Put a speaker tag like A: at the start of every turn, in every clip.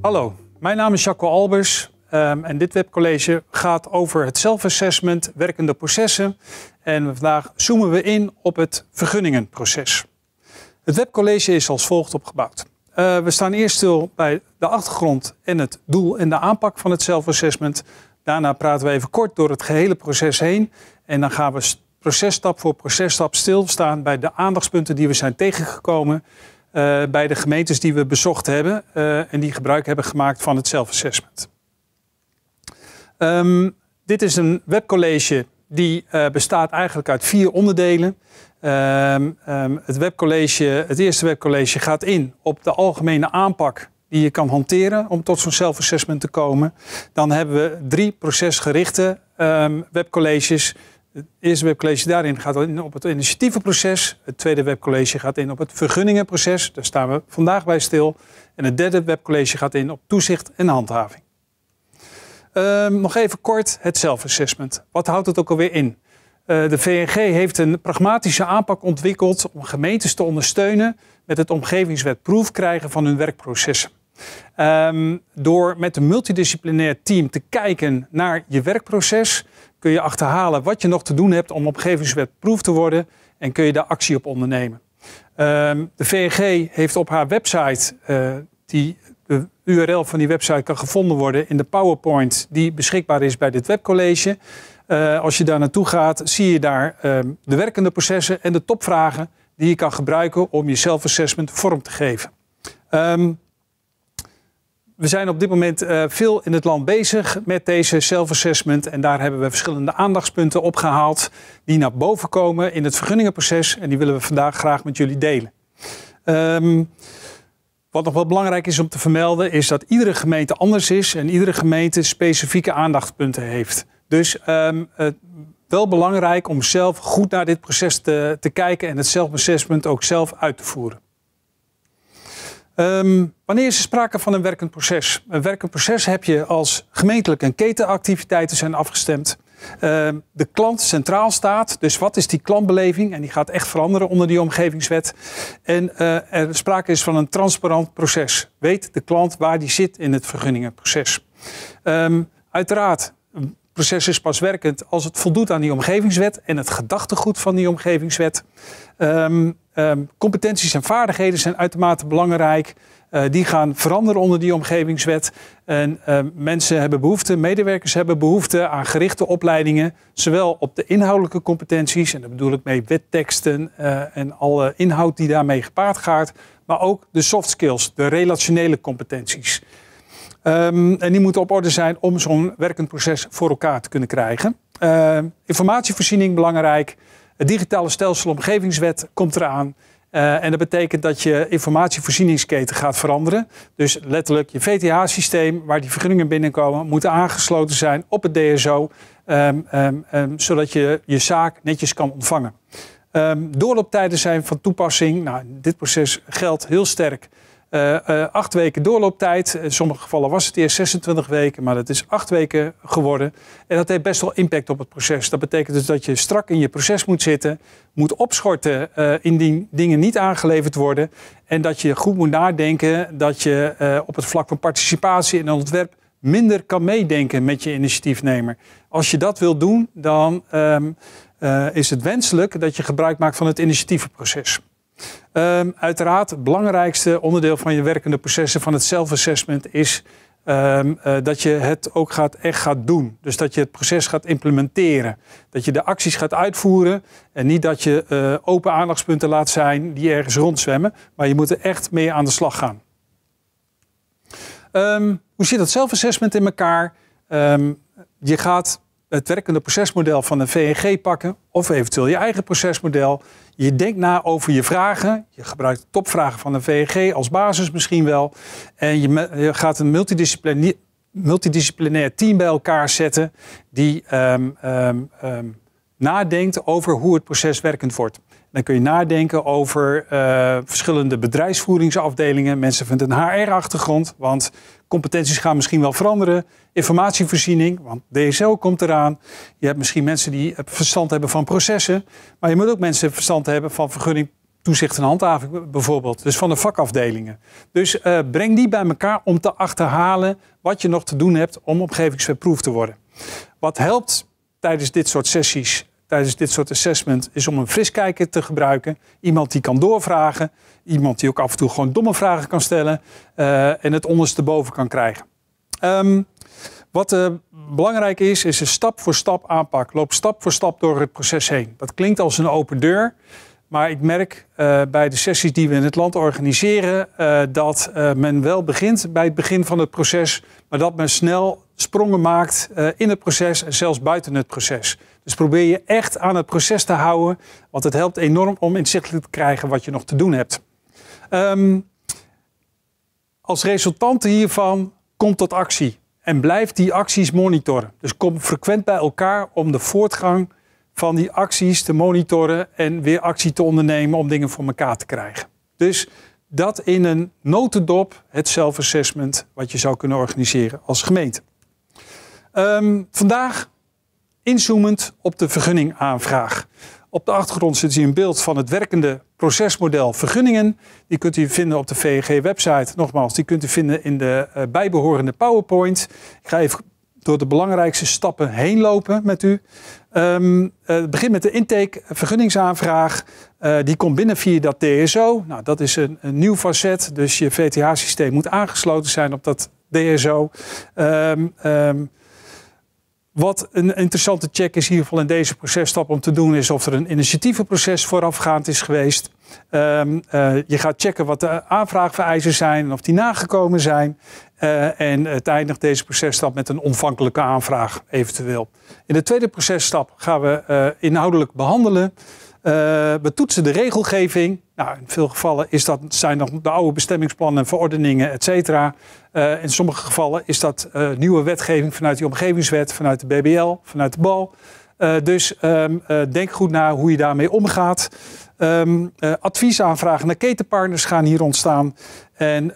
A: Hallo, mijn naam is Jacco Albers um, en dit webcollege gaat over het self-assessment werkende processen. En vandaag zoomen we in op het vergunningenproces. Het webcollege is als volgt opgebouwd. Uh, we staan eerst stil bij de achtergrond en het doel en de aanpak van het self-assessment. Daarna praten we even kort door het gehele proces heen. En dan gaan we processtap voor processtap stilstaan bij de aandachtspunten die we zijn tegengekomen. Uh, bij de gemeentes die we bezocht hebben uh, en die gebruik hebben gemaakt van het self-assessment. Um, dit is een webcollege die uh, bestaat eigenlijk uit vier onderdelen. Um, um, het, webcollege, het eerste webcollege gaat in op de algemene aanpak die je kan hanteren om tot zo'n self-assessment te komen. Dan hebben we drie procesgerichte webcolleges het eerste webcollege daarin gaat in op het initiatievenproces. Het tweede webcollege gaat in op het vergunningenproces. Daar staan we vandaag bij stil. En het derde webcollege gaat in op toezicht en handhaving. Um, nog even kort het self-assessment. Wat houdt het ook alweer in? Uh, de VNG heeft een pragmatische aanpak ontwikkeld om gemeentes te ondersteunen met het omgevingswet proef krijgen van hun werkprocessen. Um, door met een multidisciplinair team te kijken naar je werkproces, kun je achterhalen wat je nog te doen hebt om omgevingswetproef te worden en kun je daar actie op ondernemen. Um, de VNG heeft op haar website, uh, die, de URL van die website kan gevonden worden in de PowerPoint die beschikbaar is bij dit webcollege. Uh, als je daar naartoe gaat, zie je daar uh, de werkende processen en de topvragen die je kan gebruiken om je self-assessment vorm te geven. Um, we zijn op dit moment uh, veel in het land bezig met deze self-assessment. En daar hebben we verschillende aandachtspunten opgehaald die naar boven komen in het vergunningenproces. En die willen we vandaag graag met jullie delen. Um, wat nog wel belangrijk is om te vermelden, is dat iedere gemeente anders is en iedere gemeente specifieke aandachtspunten heeft. Dus um, uh, wel belangrijk om zelf goed naar dit proces te, te kijken en het self-assessment ook zelf uit te voeren. Um, wanneer is er sprake van een werkend proces? Een werkend proces heb je als gemeentelijk en ketenactiviteiten zijn afgestemd. Um, de klant centraal staat. Dus wat is die klantbeleving? En die gaat echt veranderen onder die omgevingswet. En uh, er sprake is van een transparant proces. Weet de klant waar die zit in het vergunningenproces. Um, uiteraard, een proces is pas werkend als het voldoet aan die omgevingswet en het gedachtegoed van die omgevingswet. Um, competenties en vaardigheden zijn uitermate belangrijk. Uh, die gaan veranderen onder die omgevingswet. En uh, mensen hebben behoefte, medewerkers hebben behoefte aan gerichte opleidingen. Zowel op de inhoudelijke competenties, en daar bedoel ik mee wetteksten uh, en alle inhoud die daarmee gepaard gaat. Maar ook de soft skills, de relationele competenties. Um, en die moeten op orde zijn om zo'n werkend proces voor elkaar te kunnen krijgen. informatievoorziening belangrijk. Het digitale stelsel omgevingswet komt eraan. Uh, en dat betekent dat je informatievoorzieningsketen gaat veranderen. Dus letterlijk je VTH-systeem, waar die vergunningen binnenkomen, moet aangesloten zijn op het DSO. Um, um, um, zodat je je zaak netjes kan ontvangen. doorlooptijden zijn van toepassing. Nou, dit proces geldt heel sterk acht weken doorlooptijd. In sommige gevallen was het eerst 26 weken, maar dat is acht weken geworden. En dat heeft best wel impact op het proces. Dat betekent dus dat je strak in je proces moet zitten, moet opschorten uh, indien dingen niet aangeleverd worden. En dat je goed moet nadenken dat je op het vlak van participatie en ontwerp minder kan meedenken met je initiatiefnemer. Als je dat wil doen, dan um, is het wenselijk dat je gebruik maakt van het initiatievenproces. Um, uiteraard, het belangrijkste onderdeel van je werkende processen van het self-assessment is um, uh, dat je het ook gaat, echt gaat doen. Dus dat je het proces gaat implementeren. Dat je de acties gaat uitvoeren en niet dat je uh, open aandachtspunten laat zijn die ergens rondzwemmen. Maar je moet er echt mee aan de slag gaan. Um, hoe zit dat self-assessment in elkaar? je gaat het werkende procesmodel van een VNG pakken of eventueel je eigen procesmodel. Je denkt na over je vragen. Je gebruikt topvragen van een VNG als basis misschien wel. En je, gaat een multidisciplinair, multidisciplinair team bij elkaar zetten die um, um, um, nadenkt over hoe het proces werkend wordt. Dan kun je nadenken over uh, verschillende bedrijfsvoeringsafdelingen. Mensen van een HR-achtergrond, want competenties gaan misschien wel veranderen. Informatievoorziening, want DSL komt eraan. Je hebt misschien mensen die verstand hebben van processen. Maar je moet ook mensen verstand hebben van vergunning, toezicht en handhaving bijvoorbeeld. Dus van de vakafdelingen. Dus breng die bij elkaar om te achterhalen wat je nog te doen hebt om omgevingswetproef te worden. Wat helpt tijdens dit soort sessies tijdens dit soort assessment is om een friskijker te gebruiken. Iemand die kan doorvragen. Iemand die ook af en toe gewoon domme vragen kan stellen. Uh, en het ondersteboven kan krijgen. Um, wat uh, belangrijk is, is een stap voor stap aanpak. Loop stap voor stap door het proces heen. Dat klinkt als een open deur. Maar ik merk uh, bij de sessies die we in het land organiseren, dat men wel begint bij het begin van het proces, maar dat men snel sprongen maakt in het proces en zelfs buiten het proces. Dus probeer je echt aan het proces te houden, want het helpt enorm om inzichtelijk te krijgen wat je nog te doen hebt. Um, als resultante hiervan komt tot actie en blijf die acties monitoren. Dus kom frequent bij elkaar om de voortgang van die acties te monitoren en weer actie te ondernemen om dingen voor elkaar te krijgen. Dus dat in een notendop, het self-assessment, wat je zou kunnen organiseren als gemeente. Um, vandaag inzoomend op de vergunningaanvraag. Op de achtergrond zit hier een beeld van het werkende procesmodel vergunningen. Die kunt u vinden op de VNG-website. Nogmaals, die kunt u vinden in de uh, bijbehorende PowerPoint. Ik ga even door de belangrijkste stappen heen lopen met u. Um, uh, het begint met de intake vergunningsaanvraag. Uh, die komt binnen via dat DSO. Nou, dat is een, nieuw facet, dus je VTH-systeem moet aangesloten zijn op dat DSO. Um, um, wat een interessante check is in ieder geval in deze processtap om te doen, is of er een initiatievenproces voorafgaand is geweest. Um, uh, je gaat checken wat de aanvraagvereisen zijn en of die nagekomen zijn. Uh, en het eindigt deze processtap met een ontvankelijke aanvraag eventueel. In de tweede processtap gaan we uh, inhoudelijk behandelen. Uh, we toetsen de regelgeving. Nou, in veel gevallen is dat, zijn nog de oude bestemmingsplannen, verordeningen, et cetera. Uh, in sommige gevallen is dat uh, nieuwe wetgeving vanuit de omgevingswet, vanuit de BBL, vanuit de BAL. dus um, denk goed na hoe je daarmee omgaat. Um, adviesaanvragen naar ketenpartners gaan hier ontstaan. En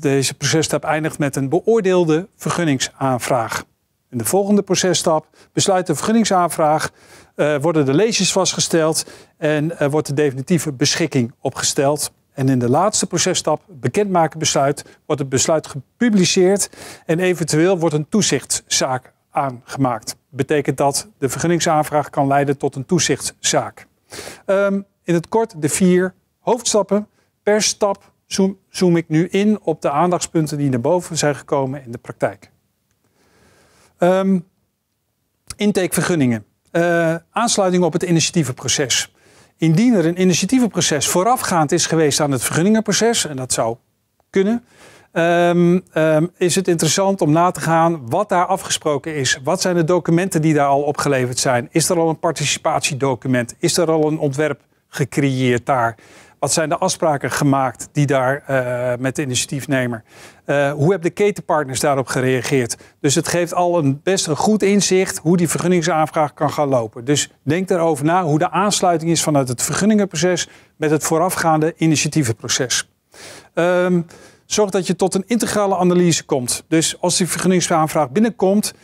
A: deze processtap eindigt met een beoordeelde vergunningsaanvraag. In de volgende processtap besluit de vergunningsaanvraag uh, worden de leesjes vastgesteld en uh, wordt de definitieve beschikking opgesteld. En in de laatste processtap, bekendmaken besluit, wordt het besluit gepubliceerd en eventueel wordt een toezichtszaak aangemaakt. Betekent dat de vergunningsaanvraag kan leiden tot een toezichtszaak. Um, in het kort de vier hoofdstappen. Per stap zoom, zoom ik nu in op de aandachtspunten die naar boven zijn gekomen in de praktijk. Um, intakevergunningen. Uh, aansluiting op het initiatievenproces. Indien er een initiatievenproces voorafgaand is geweest aan het vergunningenproces, en dat zou kunnen, um, um, is het interessant om na te gaan wat daar afgesproken is. Wat zijn de documenten die daar al opgeleverd zijn? Is er al een participatiedocument? Is er al een ontwerp gecreëerd daar? Wat zijn de afspraken gemaakt die daar uh, met de initiatiefnemer? Uh, hoe hebben de ketenpartners daarop gereageerd? Dus het geeft al een best een goed inzicht hoe die vergunningsaanvraag kan gaan lopen. Dus denk daarover na hoe de aansluiting is vanuit het vergunningenproces met het voorafgaande initiatievenproces. Um, zorg dat je tot een integrale analyse komt. Dus als die vergunningsaanvraag binnenkomt,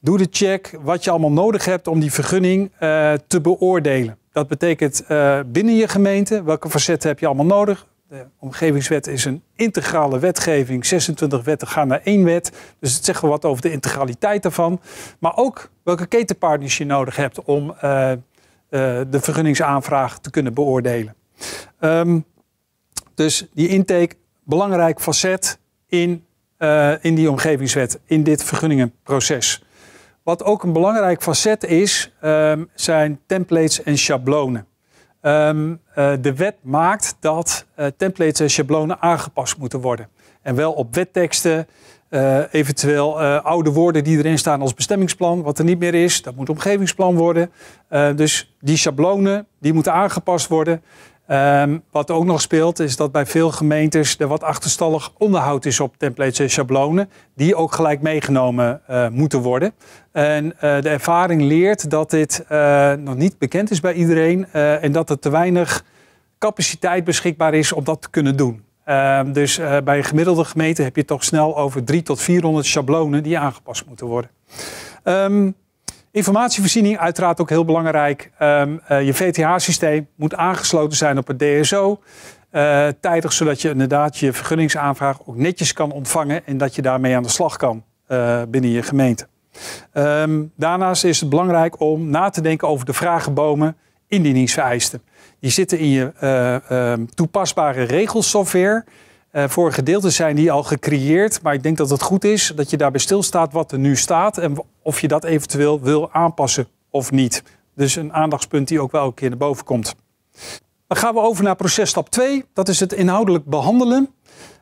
A: doe de check wat je allemaal nodig hebt om die vergunning uh, te beoordelen. Dat betekent uh, binnen je gemeente, welke facetten heb je allemaal nodig? De omgevingswet is een integrale wetgeving. 26 wetten gaan naar één wet. Dus het zegt wel wat over de integraliteit daarvan. Maar ook welke ketenpartners je nodig hebt om uh, uh, de vergunningsaanvraag te kunnen beoordelen. Um, dus die intake, belangrijk facet in, in die omgevingswet, in dit vergunningenproces. Wat ook een belangrijk facet is, um, zijn templates en schablonen. Um, uh, de wet maakt dat uh, templates en schablonen aangepast moeten worden. En wel op wetteksten, uh, eventueel oude woorden die erin staan als bestemmingsplan, wat er niet meer is, dat moet omgevingsplan worden. dus die schablonen die moeten aangepast worden. Um, wat ook nog speelt is dat bij veel gemeentes er wat achterstallig onderhoud is op templates en schablonen. Die ook gelijk meegenomen uh, moeten worden. En uh, de ervaring leert dat dit uh, nog niet bekend is bij iedereen. en dat er te weinig capaciteit beschikbaar is om dat te kunnen doen. Ehm, dus bij een gemiddelde gemeente heb je toch snel over 300 tot 400 schablonen die aangepast moeten worden. Um, Informatievoorziening uiteraard ook heel belangrijk. Ehm, eh, je VTH-systeem moet aangesloten zijn op het DSO. Uh, tijdig, zodat je inderdaad je vergunningsaanvraag ook netjes kan ontvangen en dat je daarmee aan de slag kan uh, binnen je gemeente. Um, daarnaast is het belangrijk om na te denken over de vragenbomen indieningsvereisten. Die zitten in je uh, toepasbare regelsoftware. Voor gedeelten zijn die al gecreëerd, maar ik denk dat het goed is dat je daarbij stilstaat wat er nu staat en of je dat eventueel wil aanpassen of niet. Dus een aandachtspunt die ook wel een keer naar boven komt. Dan gaan we over naar processtap 2. Dat is het inhoudelijk behandelen.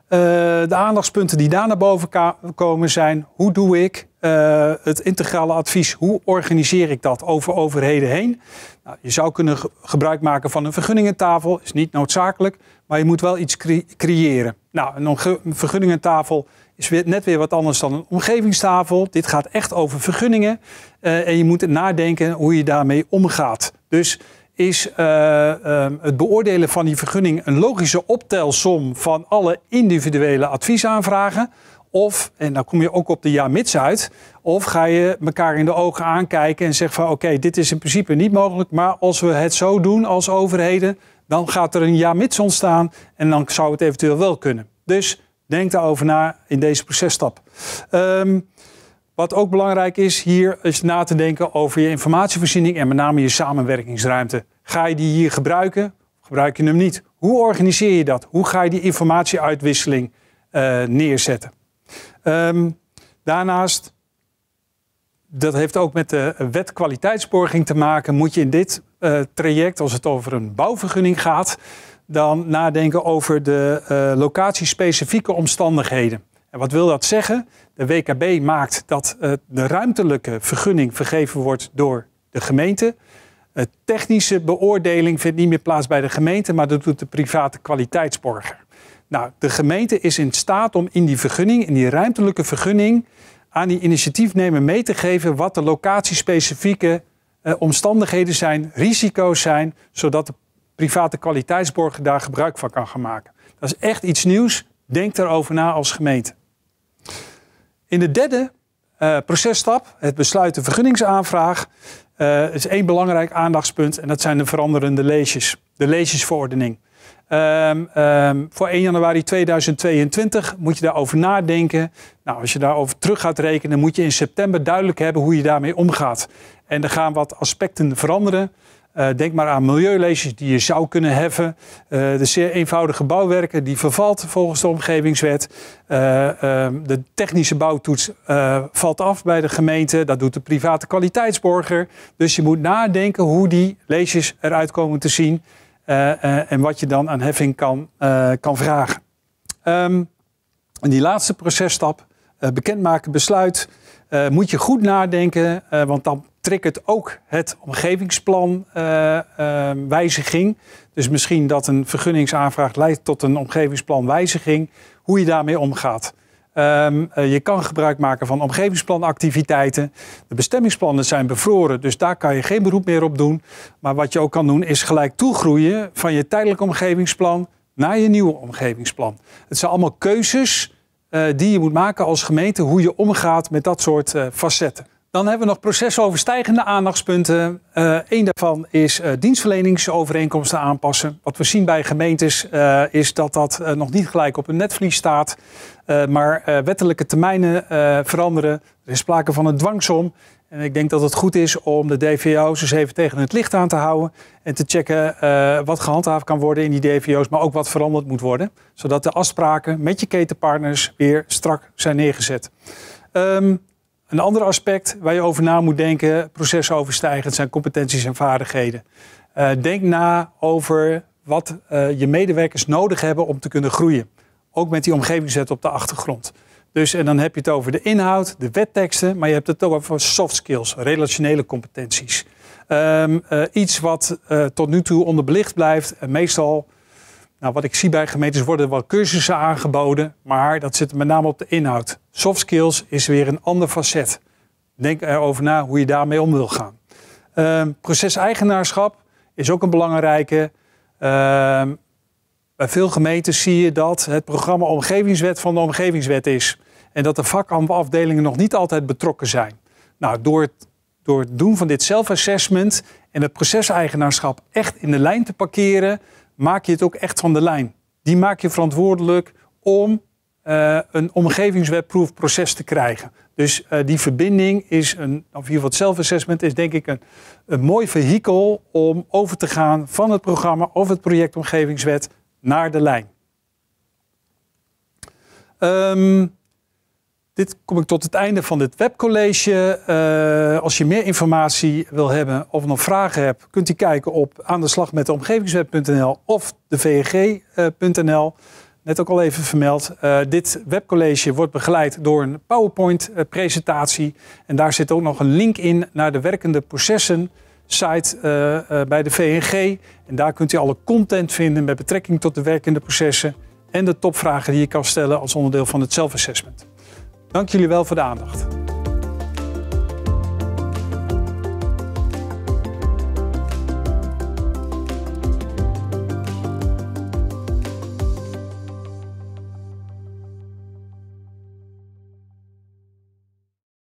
A: Uh, de aandachtspunten die daar naar boven komen zijn: hoe doe ik uh, het integrale advies? Hoe organiseer ik dat over overheden heen? Nou, je zou kunnen gebruik maken van een vergunningentafel, is niet noodzakelijk, maar je moet wel iets cre creëren. Nou, een vergunningentafel is weer, net weer wat anders dan een omgevingstafel. Dit gaat echt over vergunningen uh, en je moet nadenken hoe je daarmee omgaat. Dus is uh, uh, het beoordelen van die vergunning een logische optelsom van alle individuele adviesaanvragen? Of, en dan kom je ook op de ja-mits uit, of ga je elkaar in de ogen aankijken en zeg van oké, dit is in principe niet mogelijk, maar als we het zo doen als overheden, dan gaat er een ja-mits ontstaan en dan zou het eventueel wel kunnen. Dus denk daarover na in deze processtap. Um, wat ook belangrijk is hier, is na te denken over je informatievoorziening en met name je samenwerkingsruimte. Ga je die hier gebruiken? Gebruik je hem niet? Hoe organiseer je dat? Hoe ga je die informatieuitwisseling uh, neerzetten? Um, daarnaast, dat heeft ook met de wet kwaliteitsborging te maken, moet je in dit uh, traject, als het over een bouwvergunning gaat, dan nadenken over de uh, locatiespecifieke omstandigheden. En wat wil dat zeggen? De WKB maakt dat uh, de ruimtelijke vergunning vergeven wordt door de gemeente. De technische beoordeling vindt niet meer plaats bij de gemeente, maar dat doet de private kwaliteitsborger. Nou, de gemeente is in staat om in die vergunning, in die ruimtelijke vergunning, aan die initiatiefnemer mee te geven wat de locatiespecifieke uh, omstandigheden zijn, risico's zijn, zodat de private kwaliteitsborger daar gebruik van kan gaan maken. Dat is echt iets nieuws. Denk daarover na als gemeente. In de derde uh, processtap, het besluiten vergunningsaanvraag, uh, is één belangrijk aandachtspunt en dat zijn de veranderende leesjes, de leesjesverordening. Um, um, voor 1 januari 2022 moet je daarover nadenken. Nou, als je daarover terug gaat rekenen, moet je in september duidelijk hebben hoe je daarmee omgaat. En er gaan wat aspecten veranderen. Uh, denk maar aan milieuleesjes die je zou kunnen heffen. Uh, de zeer eenvoudige bouwwerken die vervalt volgens de omgevingswet. Uh, de technische bouwtoets valt af bij de gemeente. Dat doet de private kwaliteitsborger. Dus je moet nadenken hoe die leesjes eruit komen te zien. En wat je dan aan heffing kan, kan vragen. Um, en die laatste processtap, bekendmaken besluit. moet je goed nadenken, want dan triggert ook het omgevingsplan uh, uh, wijziging. Dus misschien dat een vergunningsaanvraag leidt tot een omgevingsplan wijziging. Hoe je daarmee omgaat. Um, uh, je kan gebruik maken van omgevingsplanactiviteiten. De bestemmingsplannen zijn bevroren, dus daar kan je geen beroep meer op doen. Maar wat je ook kan doen is gelijk toegroeien van je tijdelijk omgevingsplan naar je nieuwe omgevingsplan. Het zijn allemaal keuzes die je moet maken als gemeente hoe je omgaat met dat soort facetten. Dan hebben we nog procesoverstijgende aandachtspunten. Uh, een daarvan is uh, dienstverleningsovereenkomsten aanpassen. Wat we zien bij gemeentes uh, is dat dat nog niet gelijk op een netvlies staat. maar wettelijke termijnen veranderen. Er is sprake van een dwangsom. En ik denk dat het goed is om de DVO's eens even tegen het licht aan te houden. En te checken wat gehandhaafd kan worden in die DVO's, maar ook wat veranderd moet worden. Zodat de afspraken met je ketenpartners weer strak zijn neergezet. Um, een ander aspect waar je over na moet denken, procesoverstijgend, zijn competenties en vaardigheden. Uh, denk na over wat uh, je medewerkers nodig hebben om te kunnen groeien. Ook met die omgevingswet op de achtergrond. Dus en dan heb je het over de inhoud, de wetteksten, maar je hebt het ook over soft skills, relationele competenties. Um, uh, iets wat tot nu toe onderbelicht blijft en meestal nou, wat ik zie bij gemeentes worden wel cursussen aangeboden, maar dat zit met name op de inhoud. Soft skills is weer een ander facet. Denk erover na hoe je daarmee om wil gaan. Uh, proceseigenaarschap is ook een belangrijke. Uh, bij veel gemeentes zie je dat het programma Omgevingswet van de Omgevingswet is. En dat de vakafdelingen nog niet altijd betrokken zijn. Nou, door het door het doen van dit self-assessment en het proceseigenaarschap echt in de lijn te parkeren, maak je het ook echt van de lijn. Die maak je verantwoordelijk om uh, een omgevingswebproefproces te krijgen. Dus uh, die verbinding is een, of in ieder geval het self-assessment is denk ik een, een mooi vehikel om over te gaan van het programma of het project Omgevingswet naar de lijn. Um, dit kom ik tot het einde van dit webcollege. Uh, als je meer informatie wil hebben of nog vragen hebt, kunt u kijken op aan de slag met de omgevingswet.nl of de vng.nl. Net ook al even vermeld. Uh, dit webcollege wordt begeleid door een PowerPoint-presentatie. En daar zit ook nog een link in naar de werkende processen site uh, bij de VNG. En daar kunt u alle content vinden met betrekking tot de werkende processen en de topvragen die je kan stellen als onderdeel van het self-assessment. Dank jullie wel voor de aandacht.